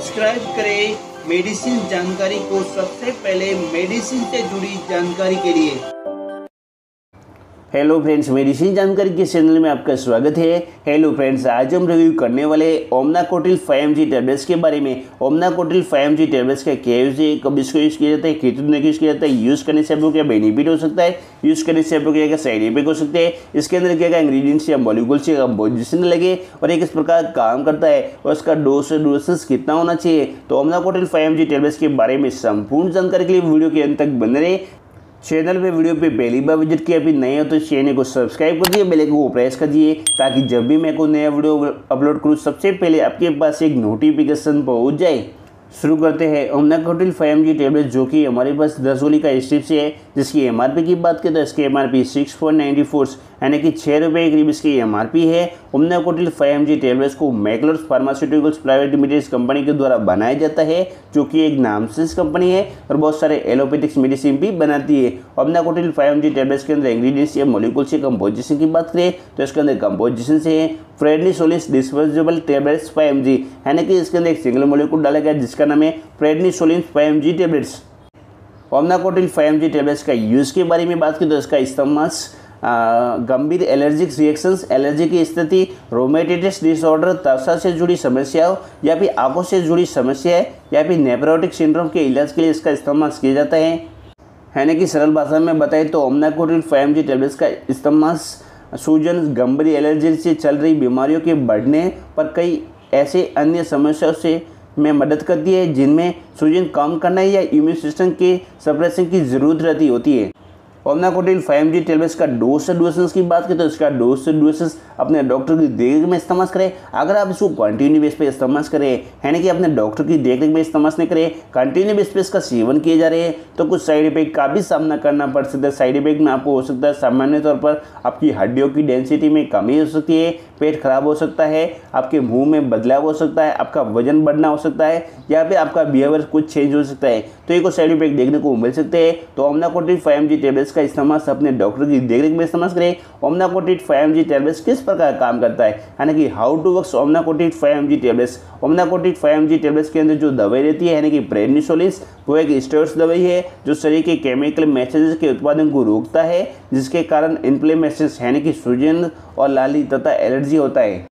Subscribe करें medicine जानकारी को सबसे पहले मेडिसिन से जुड़ी जानकारी के लिए। हेलो फ्रेंड्स मेडिसिन जानकारी के चैनल में आपका स्वागत है। हेलो फ्रेंड्स आज हम रिव्यू करने वाले Omnacortil five G tablets के बारे में। ओमना कोटिल फाइव जी टैबलेट्स का क्या यूज़ है कब इसको यूज़ किया जाता है, कितने यूज़ किया जाता है यूज़ करने से आपको क्या बेनिफिट हो सकता है यूज़ करने से आपको क्या साइड इफ़ेक्ट हो सकते हैं। इसके अंदर क्या क्या इंग्रीडियंट्स या मॉलिक्यूल्स या कंपोजिशन लगे और ये किस प्रकार काम करता है और उसका डोज डोसेस कितना होना चाहिए। तो Omnacortil five G tablets के बारे में संपूर्ण जानकारी के लिए वीडियो के अंत तक बने रहे। चैनल पे वीडियो पे पहली बार विज़िट किया अभी नए हो तो चैनल को सब्सक्राइब कर दिए, बेल आइकन को प्रेस कर दिए, ताकि जब भी मैं कोई नया वीडियो अपलोड करूँ, सबसे पहले आपके पास एक नोटिफिकेशन पहुँच जाए। शुरू करते हैं ओमनाक होटल फाइव जी टेबलेट जो कि हमारे पास दस गोली का स्ट्रिप से है, जिसकी एमआरपी की बात करें तो इसकी M R P six four ninety four यानी कि छः रुपये करीब इसकी एमआरपी है। Omnacortil five M G tablets को Macleods pharmaceuticals private limited company के द्वारा बनाया जाता है, जो कि एक नामसेस कंपनी है और बहुत सारे एलोपैथिक्स मेडिसिन भी बनाती है। Omnacortil five M G tablets के अंदर इंग्रीडियंट्स या मोलिकुल्स या कंपोजिशन की बात करें तो इसके अंदर कंपोजिशन से है prednisolone disposable tablets five M G यानी कि इसके अंदर एक सिंगल मोलिकुल डाला गया जिसका नाम है prednisolone five M G tablets Omnacortil five M G tablets का यूज़ के बारे में बात करें तो इसका इस्तेमाल गंभीर एलर्जिक रिएक्शंस एलर्जी की स्थिति रोमेटिटिस डिसऑर्डर त्वचा से जुड़ी समस्याओं, या फिर आँखों से जुड़ी समस्याएँ या फिर नेप्रोटिक सिंड्रोम के इलाज के लिए इसका इस्तेमाल किया जाता है। यानी कि सरल भाषा में बताएँ तो ओमनाकोटिल फाइव जी टेबलेट्स का इस्तेमाल सूजन, गंभीर एलर्जी से चल रही बीमारियों के बढ़ने पर कई ऐसे अन्य समस्याओं से में मदद करती है, जिनमें सूजन कम करना या इम्यून सिस्टम के सप्रेशन की ज़रूरत रहती होती है। ओमनाकोटिल फाइव जी टेबलेट्स का डोज से डोसेस की बात करें तो इसका डोज से डोसेस अपने डॉक्टर की देख में इस्तेमाल करें। अगर आप इसको कंटिन्यू बेस पे इस्तेमाल करें, यानी कि अपने डॉक्टर की देख रेख में इस्तेमाल नहीं करें कंटिन्यू बेस पे इसका सेवन किए जा रहे हैं तो कुछ साइड इफ़ेक्ट का भी सामना करना पड़ सकता है। साइड इफ़ेक्ट में आपको हो सकता है, सामान्य तौर पर आपकी हड्डियों की डेंसिटी में कमी हो सकती है पेट खराब हो सकता है, आपके मुँह में बदलाव हो सकता है, आपका वज़न बढ़ना हो सकता है, या फिर आपका बिहेवियर कुछ चेंज हो सकता है। तो ये साइड इफ़ेक्ट देखने को मिल सकते हैं। तो ओमनाकोटिल फाइव जी टेबलेट्स का इस्तेमाल अपने डॉक्टर की देखरेख में इस्तेमाल करें। ओमनाकोटिड फाइव जी टेबलेट्स किस प्रकार काम करता है? यानी कि how to work Omnacortil five G tablets Omnacortil five G tablets के अंदर जो दवाई रहती है, यानी कि प्रेडनिसोलिस वो एक स्टेट्स दवाई है, जो शरीर के केमिकल मैसेजेस के उत्पादन को रोकता है, जिसके कारण इन्फ्लेमेशन यानी कि सूजन और लाली तथा एलर्जी होता है।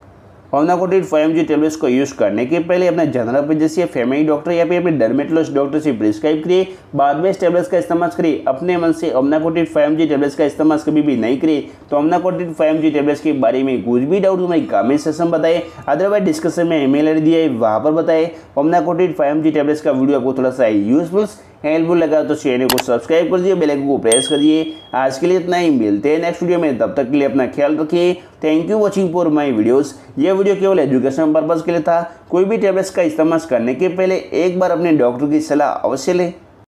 होनाकोटिड फाइव जी टेबलेट्स को यूज़ करने के पहले अपने जनरल फिजिशियन फैमिली डॉक्टर या फिर अपने डर्मेटोलॉजिस्ट डॉक्टर से प्रिस्क्राइब करिए। बाद में इस टेबलेट्स का इस्तेमाल करिए। अपने मन से ओमनाकोटिड फाइव जी टेबलेट्स का इस्तेमाल कभी भी नहीं करिए। तो ओमनाकोटिड फाइव जी टेबलेट्स के बारे में कुछ भी डाउट हमारी कमेंट सेक्शन बताए अदरवाइज़ डिस्कशन में ईमेल आई दिया है, वहाँ पर बताए ओमनाकोटिड फाइव जी टेबलेट्स का वीडियो आपको थोड़ा सा यूजफुल हेल्पफुल लगा तो चैनल को सब्सक्राइब कर दिए बेल आइकन को प्रेस कर दिए आज के लिए इतना ही। मिलते हैं नेक्स्ट वीडियो में। तब तक के लिए अपना ख्याल रखिए। Thank you watching for my videos ये वीडियो केवल एजुकेशन पर्पज़ के लिए था। कोई भी टैबलेट्स का इस्तेमाल करने के पहले एक बार अपने डॉक्टर की सलाह अवश्य लें।